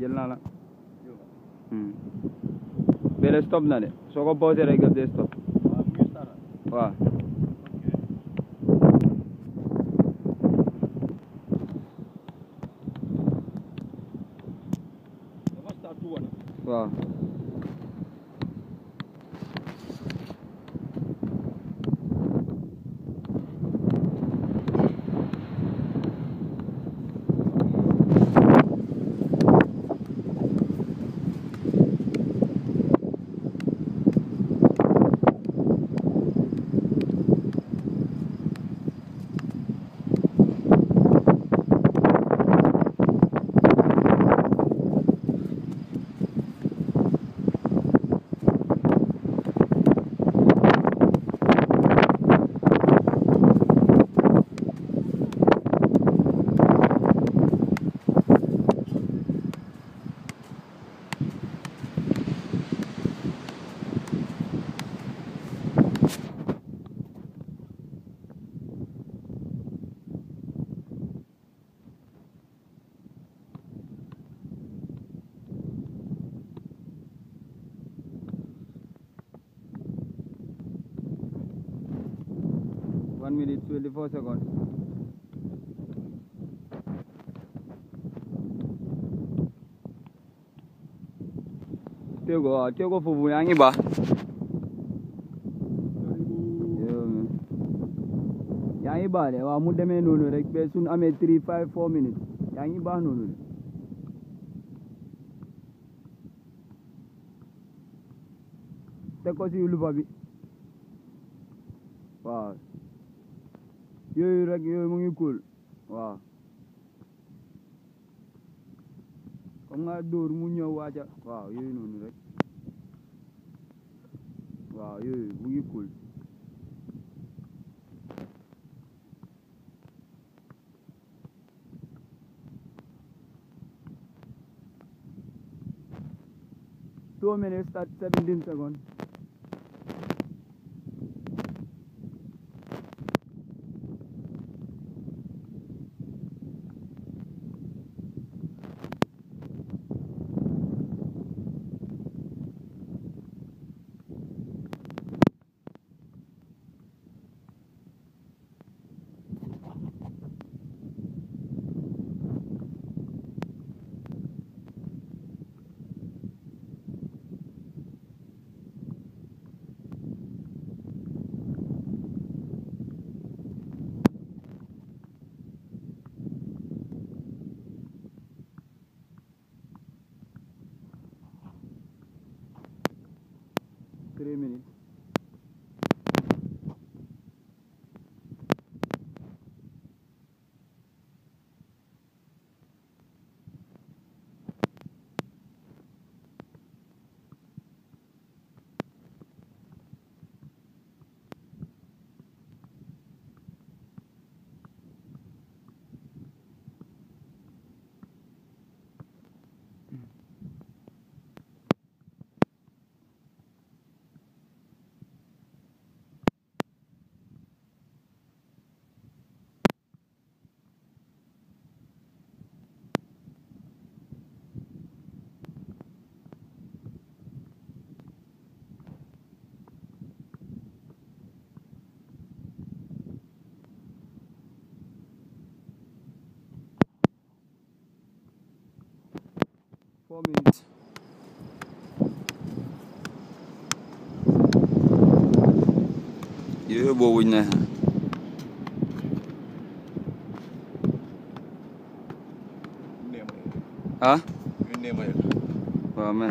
jël naa la bele stop na de soo ko boosee rek def dee stop waaw waaw one minute twenty four seconds. Tego waaw ah, tego foofu yaa ngi baax yaa ngi baax de waaw mu demee noonu rek ba suñ amee three five four minutes. Yaa ngi baax noonu de teg ko ngi cool waaw comme nga dóor mu ñëw waaja waaw yooyu noonu rek waaw yooyu mu ngi cool two minutes at seventeen seconds three minutes Vormund. Dưới bô huynh nè Hả? Nguyên niệm vậy Vâng mẹ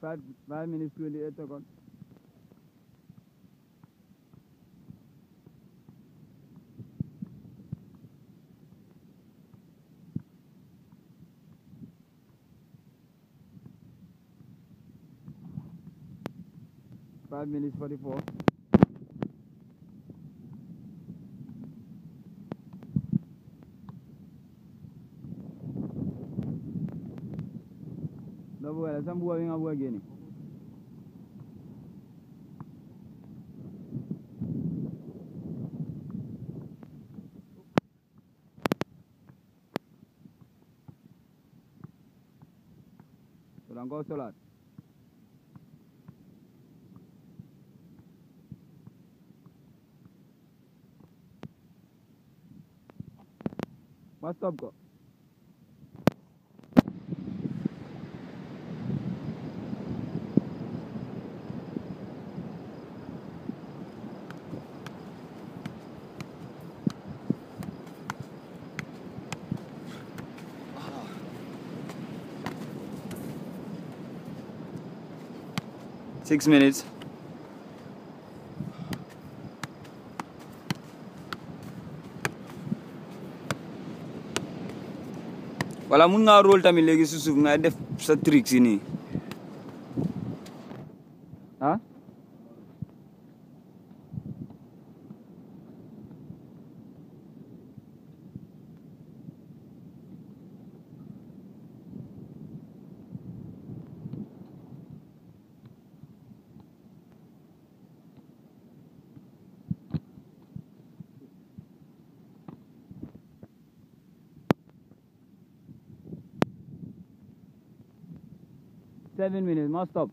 5, five minutes 28 seconds. Five minutes 44. sabu ala sambu wa winga bua gini. Sudah kau sholat. Masuk kok. Six minutes. Wala, mun nga rool tamit léegi si suuf nga def sa trick si nii seven minutes. Must stop